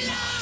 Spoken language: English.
Babylon!